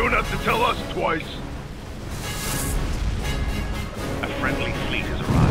Don't have to tell us twice. A friendly fleet has arrived.